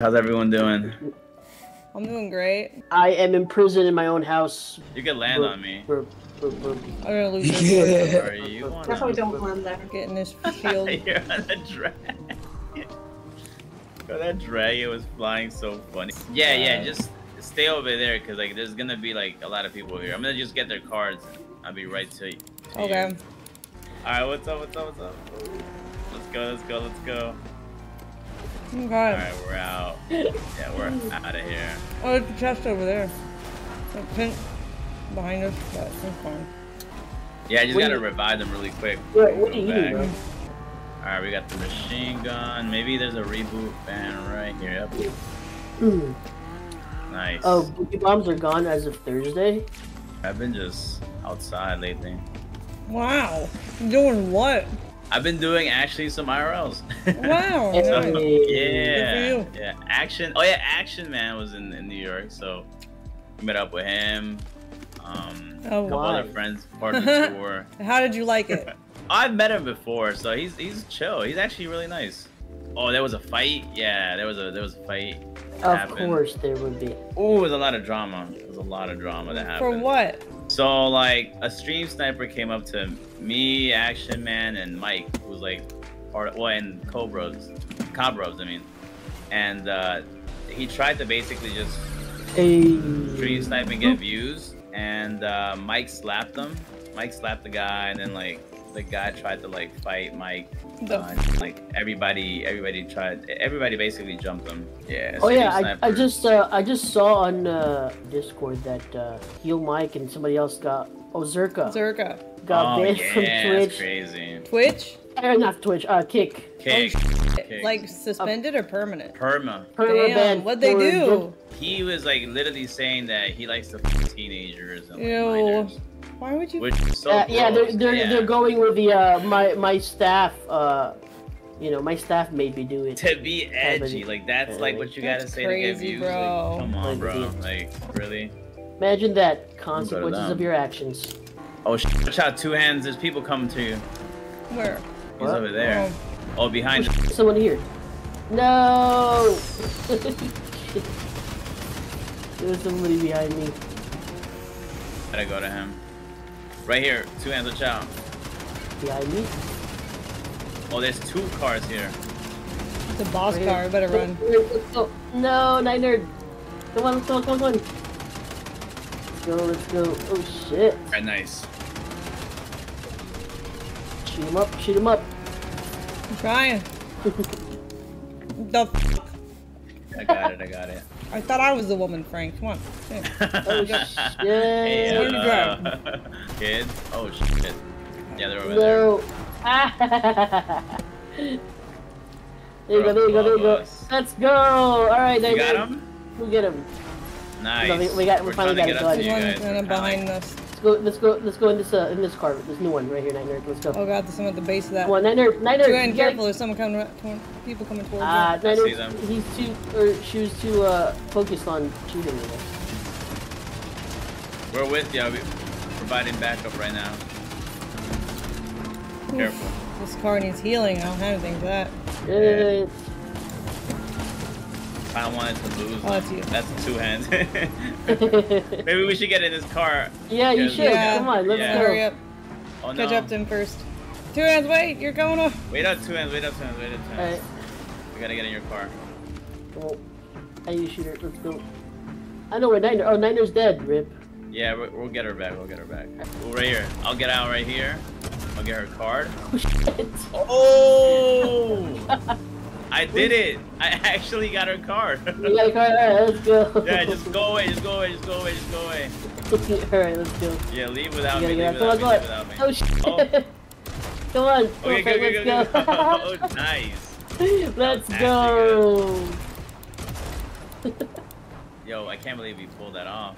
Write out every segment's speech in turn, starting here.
How's everyone doing? I'm doing great. I am in prison in my own house. You can land on me. I'm gonna lose this. Are you on That's why we don't land there. Getting this shield. You're on the drag. Bro, that dragon was flying so funny. Yeah, yeah, just stay over there because like there's gonna be like a lot of people here. I'm gonna just get their cards. And I'll be right to you. to Okay. you. All right, what's up? What's up? What's up? Let's go. Let's go. Let's go. All Okay. right, we're out. Yeah, we're out of here. Oh, there's a chest over there. A pin behind us, but it's fine. Yeah, I just What gotta revive them really quick. what, what are you back. eating, bro? All right, we got the machine gun. Maybe there's a reboot fan right here. Yep. Mm. Nice. Oh, boogie bombs are gone as of Thursday. I've been just outside lately. Wow. You Doing what? I've been doing actually some IRLs. Wow. Hey. So, nice. yeah, you. yeah. Action. Oh yeah, Action Man was in, in New York, so we met up with him. Um, Oh, a couple Why? other friends, part of the tour. How did you like it? I've met him before, so he's he's chill. He's actually really nice. Oh, there was a fight. Yeah, there was a there was a fight. Of happened. course there would be. Oh, it was a lot of drama. It was a lot of drama that happened. For what? So like a stream sniper came up to me, Action Man, and Mike, who's like part of, well, and Cobras, Cobras, I mean, and uh, he tried to basically just Hey. stream snipe and get views, and uh, Mike slapped him. Mike slapped the guy, and then like the guy tried to like fight Mike. The Uh, like everybody, everybody tried. Everybody basically jumped him. Yeah. Oh yeah, Stream I, I just uh, I just saw on uh, Discord that uh, Heal Mike and somebody else got oh Zerka Zerka. got oh, banned yeah, from it's Twitch. crazy. Twitch? Uh, not Twitch. Uh, Kick. Kick, kick. Like suspended or permanent? Perma. Perma Damn, ban what'd they do? He was like literally saying that he likes to f- teenagers and like, Ew. minors, Why would you? which is so Uh, yeah, they're they're, Yeah. they're going with the uh, my my staff. Uh, you know, my staff made me do it. to be edgy. Like that's like what you gotta That's say to get crazy, views. bro. Like, come on, bro. Like really? Imagine that consequences of your actions. Oh, sh- watch out! Two hands. There's people coming to you. Where? He's What? over there. Oh, Oh, behind you. Someone here. No. There's somebody behind me. Gotta go to him. Right here. Two hands. Watch out. Behind me. Oh, there's two cars here. the boss Right car. here. Better run. Let's go. No, night nerd. Come on, let's go, come on. Let's go, let's go. Oh shit. Right, nice. Shoot him up, shoot him up. I'm trying. the f- I got it. I got it. I thought I was the woman, Frank. Come on. Here. Oh Yeah. shit. Hey, Where'd you uh, kids. Oh shit. Yeah, they're over there. No. there you go, there you go, there you go. Us. Let's go. Alright, there You night got him? We'll get him. Nice. No, we- we got- we We're finally got get up There's one guys. kind We're of kinda behind us. Let's go, let's go, let's go in this, uh, in this car. This new one right here, night nerd. Let's go. Oh god, there's someone at the base of that. Come on, night nerd, night nerd. Two gotta- careful, there's someone coming, people coming towards Ah, you. I night nerd, he's too, or she was too, uh, focused on shooting me. We're with you. We're providing backup right now. Careful. This car needs healing. I don't have anything for that. Uh, I don't want it to lose. Oh, that's you. That's two hands. Maybe we should get in this car. yeah, you should. Yeah. Come on, let's Yeah. go. Hurry up. Oh no. Catch up to him first. Two hands, wait, you're going off. Wait up, two hands. Wait up, two hands. Wait up, two hands. Alright, We gotta get in your car. come on. I need to shoot her. Let's go. I know where Niner. Oh, Niner's dead. Rip. Yeah, we- we'll get her back. We'll get her back. Oh, right here. I'll get out right here. I'll get her card. Oh shit. Oh! I did it. I actually got her card. You got a car. Alright, let's go. yeah, just go away. Just go away. Just go away. Just go away. Alright, let's go. Yeah, leave without me. Leave without Come me. on, Leave come without on. me. Oh shit. Oh. Come on. Okay, on, go, go, go, let's go, go. go. Oh, nice. Let's go. Yo, I can't believe you pulled that off.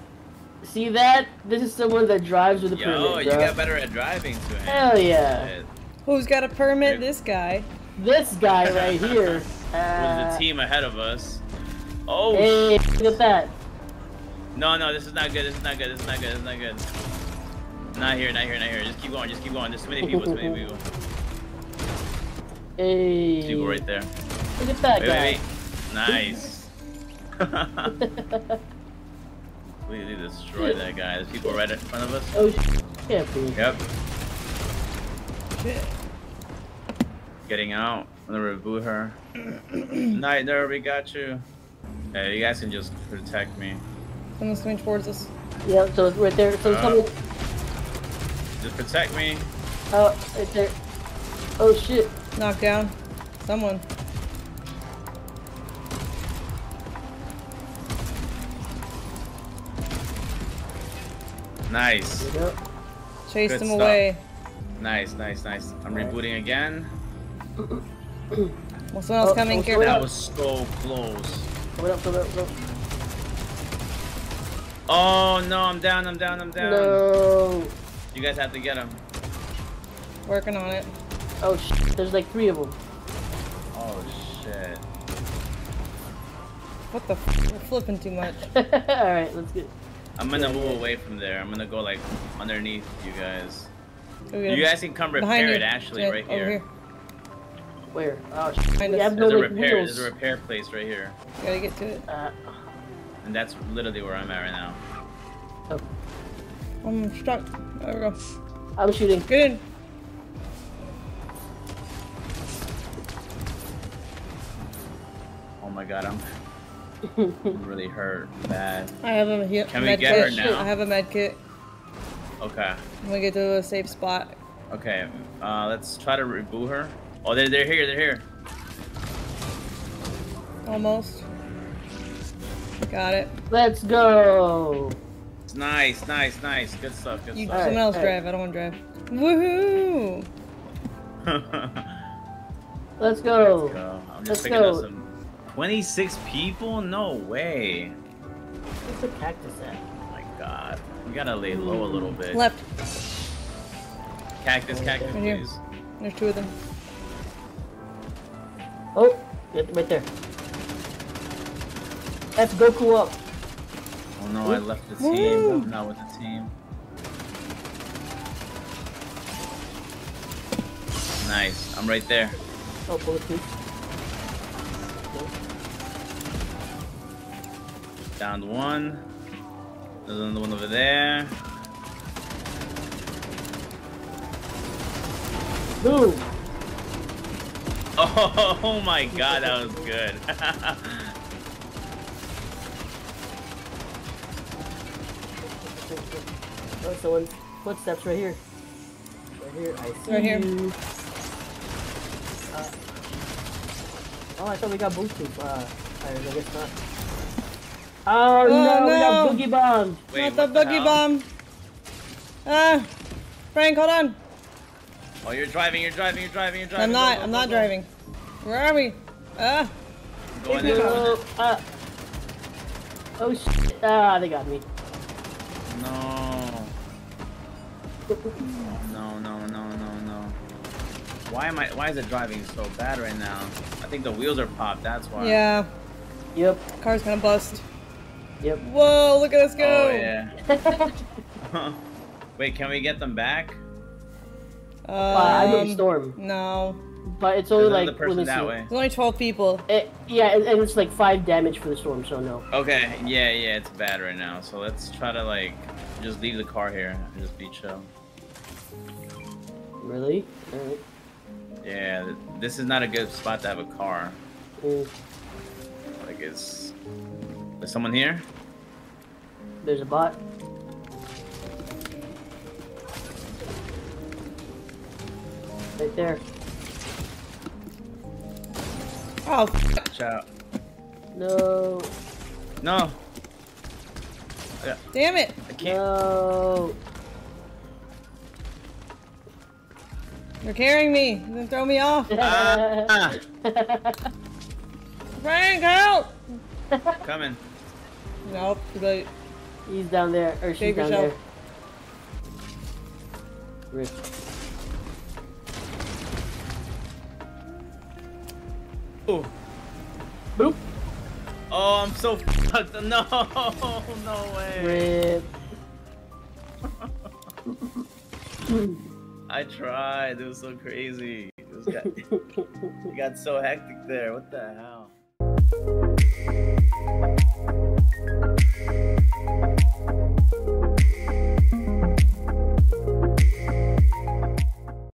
See that? This is someone that drives with a Yo, permit, you got better at driving too. Hell yeah. Shit. Who's got a permit? Hey. This guy. This guy right here. Was Uh, the team ahead of us? Oh, hey, look at that. no, no, this is not good. This is not good. This is not good. This is not good. Not here, not here, not here. Just keep going. Just keep going. There's so many people. So many people. Hey. People right there. Look at that Wait, guy. wait, wait. Nice. Completely destroyed that guy. There's people right in front of us. oh, sh- Yep. Shit. Getting out. I'm gonna reboot her. Night there, we got you. Hey, you guys can just protect me. Someone's coming towards us. Yeah, so it's right there. So it's Uh. coming. Just protect me. Oh, right there. Oh shit. Knocked down. Someone. Nice. There you go. Chased Good him stuff. away. Nice, nice, nice. I'm rebooting again. Well, someone else Oh, coming. oh, Careful. That was so close. Coming up, coming up, coming up. Oh no, I'm down, I'm down, I'm down. No. You guys have to get him. Working on it. Oh shit. There's like three of them. Oh shit. What the f? We're flipping too much. Alright, let's get. I'm gonna Yeah, move yeah. away from there. I'm gonna go like underneath you guys. Go You guys can come Behind repair it actually Yeah, right over here. Where? Oh shit. Behind We have no There's a like repair. wheels. There's a repair place right here, Gotta get to it. Uh, and that's literally where I'm at right now. oh, I'm stuck. There we go. I'm shooting. Get in. Oh my god, I'm I'm really hurt bad. I have a he- Can we get kit. her now? I have a med kit. Okay. I'm gonna get to a safe spot. Okay. Uh, let's try to reboot her. Oh, they're they're here. They're here. Almost. Got it. Let's go. It's nice, nice, nice. Good stuff. Good You, stuff. someone else alright. drive. I don't want to drive. Woohoo! Let's go. go. I'm Let's just picking up go. some. 26 people? No way. Where's the cactus at? Oh my god. We gotta lay low a little bit. Left. Cactus, cactus, Right here. please. There's two of them. Oh, right there. That's Goku up. Oh no, I left the Woo. team. I'm not with the team. Nice. I'm right there. Oh, bulletproof. Down one. There's another one over there. Boom. Oh, my god, that was good. Oh, someone. Footsteps right here. Right here. I see Right here. you. Uh, oh, I thought we got bulletproof. Uh, I guess not. Oh, Oh, no, we got no. boogie bombs. Wait, Not the what the boogie hell? bomb. Ah, Frank, hold on. Oh, you're driving, you're driving, you're driving, you're driving. I'm Go, not. go, I'm go, not go. driving. Where are we? Ah, Go in there. Uh, oh shit. Ah, they got me. No. No, no, no, no, no. Why am I? Why is it driving so bad right now? I think the wheels are popped. That's why. yeah. Yep, Car's gonna bust. yep. Whoa, look at us go. Oh yeah. Wait, can we get them back? Um, Uh, I need storm, No. But it's only like person let that way. There's only 12 people. It, yeah, and, and it's like five damage for the storm, so no. Okay. Yeah, yeah, it's bad right now. So let's try to like just leave the car here and just be chill. Really? Alright. Yeah, this is not a good spot to have a car. Mm, Like, is there's someone here? there's a bot. Right there. Oh, f- Watch out. No. No, damn it. I can't. No. You're carrying me. You're gonna throw me off. Ah, Frank, help! coming. Nope. too late. He's down there, or she's Save down yourself. there. Rip. Oh. Boop. Oh, I'm so fucked. No, no way. I tried. It was so crazy. It was got, it got so hectic there. What the hell?